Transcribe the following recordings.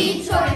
Detroit.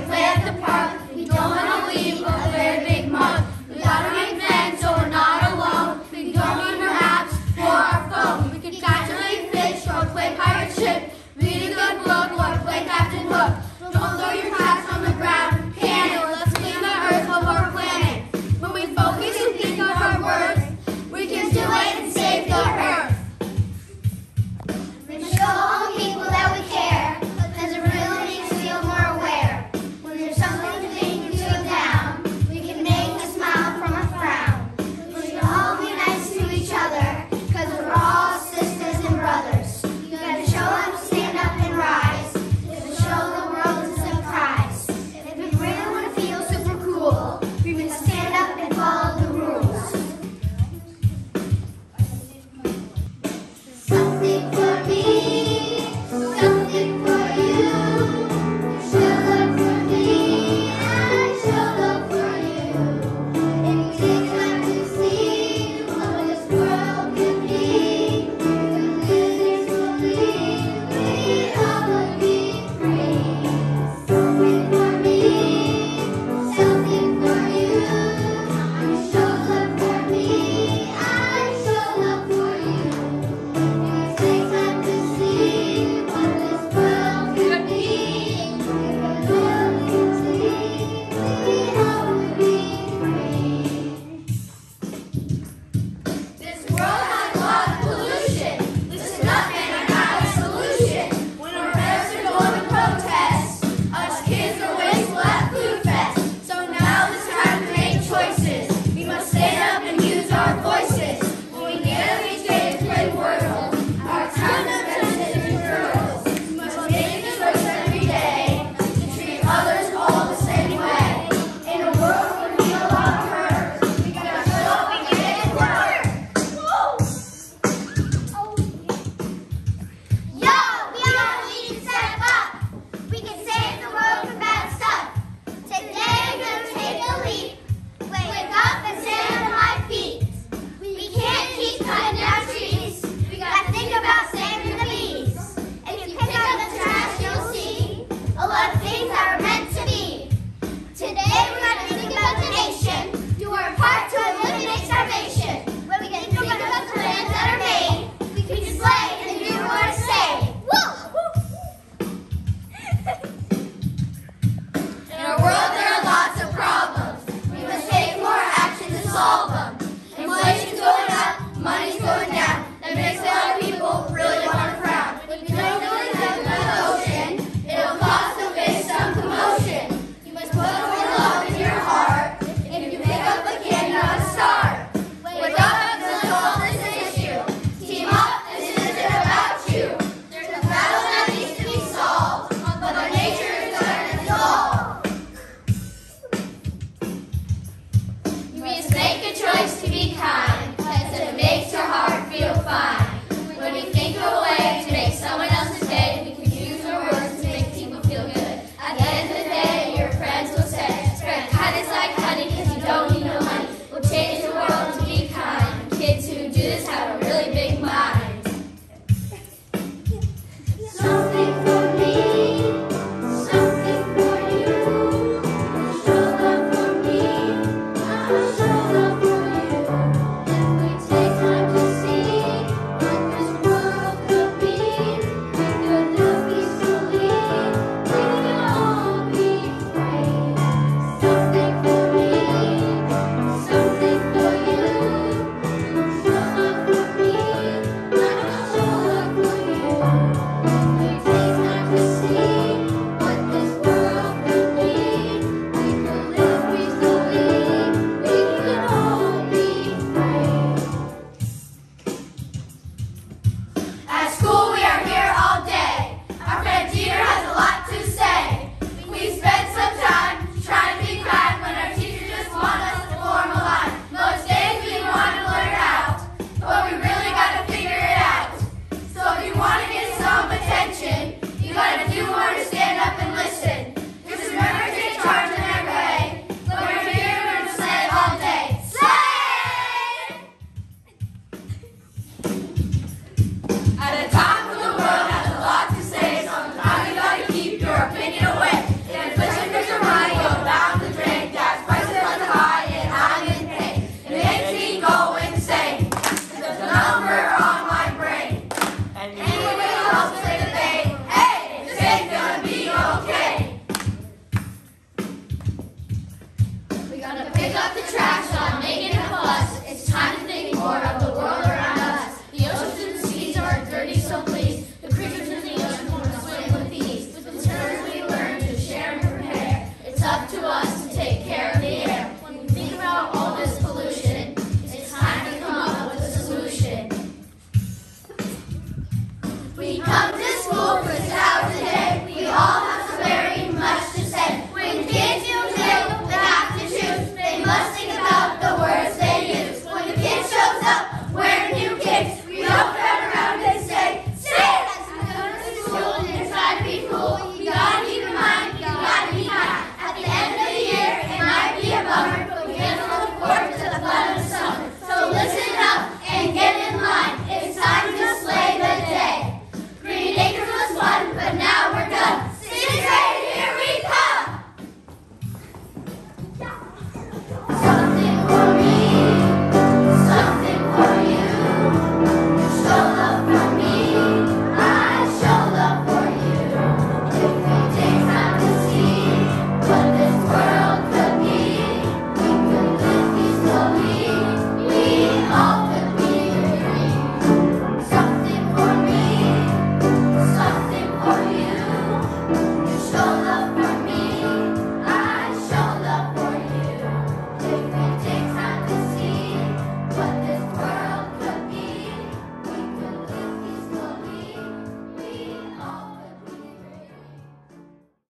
to us.